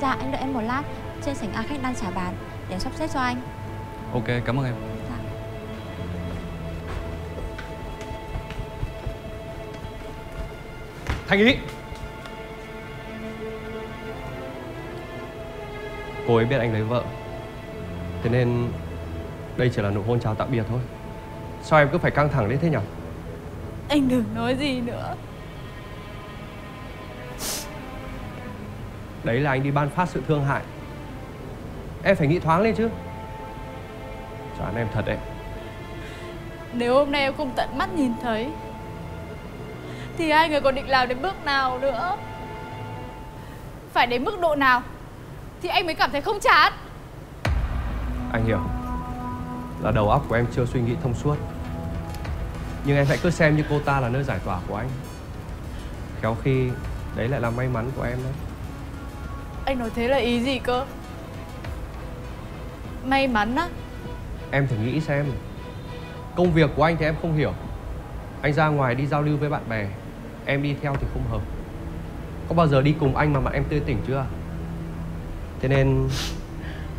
Dạ anh đợi em một lát. Trên sảnh A khách đang trả bàn. Để em sắp xếp cho anh. Ok, cảm ơn em. Dạ. Thành ý. Cô ấy biết anh lấy vợ. Thế nên Đây chỉ là nụ hôn chào tạm biệt thôi. Sao em cứ phải căng thẳng đến thế nhỉ Anh đừng nói gì nữa Đấy là anh đi ban phát sự thương hại. Em phải nghĩ thoáng lên chứ. Chán em thật đấy. Nếu hôm nay em không tận mắt nhìn thấy Thì hai người còn định làm đến bước nào nữa? Phải đến mức độ nào Thì anh mới cảm thấy không chán? Anh hiểu. Là đầu óc của em chưa suy nghĩ thông suốt. Nhưng em hãy cứ xem như cô ta là nơi giải tỏa của anh. Khéo khi Đấy lại là may mắn của em đấy anh nói thế là ý gì cơ? May mắn á. Em thử nghĩ xem. Công việc của anh thì em không hiểu. Anh ra ngoài đi giao lưu với bạn bè. Em đi theo thì không hợp. Có bao giờ đi cùng anh mà mặt em tươi tỉnh chưa? Thế nên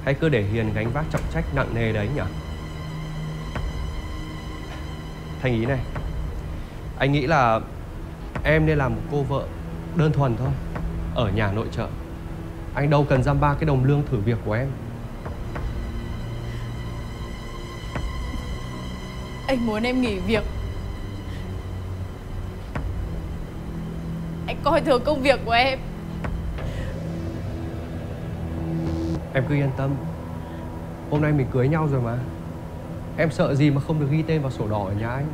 Hãy cứ để Hiền gánh vác trọng trách nặng nề đấy nhỉ. Thành ý này. Anh nghĩ là Em nên làm một cô vợ Đơn thuần thôi. Ở nhà nội trợ. Anh đâu cần dăm ba cái đồng lương thử việc của em. Anh muốn em nghỉ việc. Anh coi thường công việc của em. Em cứ yên tâm. Hôm nay mình cưới nhau rồi mà. Em sợ gì mà không được ghi tên vào sổ đỏ ở nhà anh?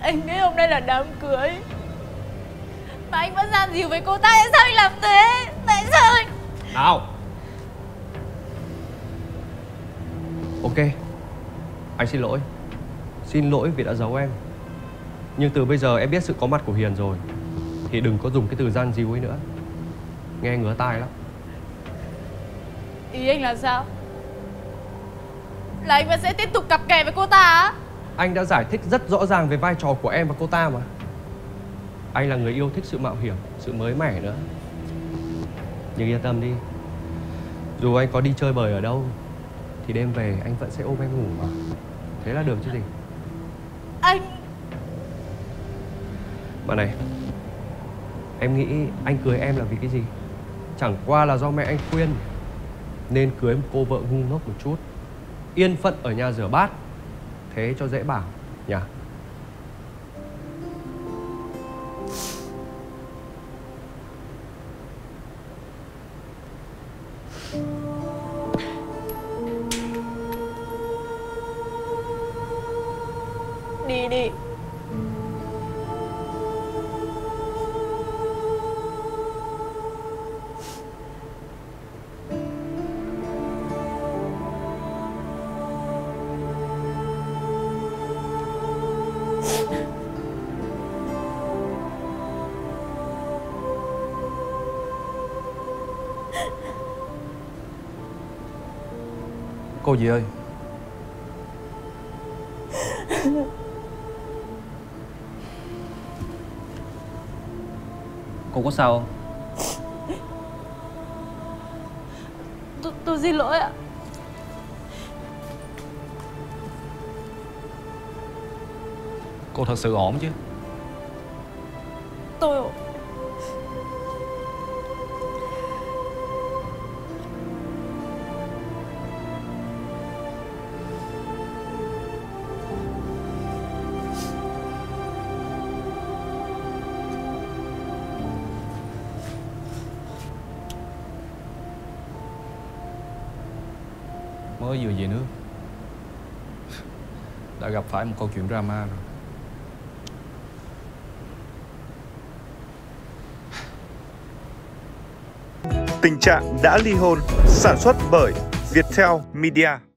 Anh biết hôm nay là đám cưới Mà anh vẫn gian dìu với cô ta? Tại sao anh làm thế? Tại sao anh Nào. Ok. Anh xin lỗi. Xin lỗi vì đã giấu em. Nhưng từ bây giờ em biết sự có mặt của Hiền rồi. Thì đừng có dùng cái từ gian díu ấy nữa. Nghe ngứa tai lắm. Ý anh là sao? Là anh vẫn sẽ tiếp tục cặp kè với cô ta á? Anh đã giải thích rất rõ ràng về vai trò của em và cô ta mà Anh là người yêu thích sự mạo hiểm Sự mới mẻ nữa. Nhưng yên tâm đi. Dù anh có đi chơi bời ở đâu Thì đêm về anh vẫn sẽ ôm em ngủ mà. Thế là được chứ gì? Anh! Mà này Em nghĩ anh cưới em là vì cái gì? Chẳng qua là do mẹ anh khuyên Nên cưới một cô vợ ngu ngốc một chút. Yên phận ở nhà rửa bát Thế cho dễ bảo nhỉ đi đi Cô gì ơi. Cô có sao không? tôi, tôi xin lỗi ạ. Cô thật sự ổn chứ? Tôi Mới vừa về nước Đã gặp phải một câu chuyện drama rồi Tình trạng đã ly hôn sản xuất bởi Viettel Media.